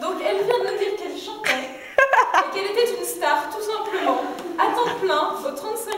Donc elle vient de nous dire qu'elle chantait et qu'elle était une star tout simplement. À temps plein au 35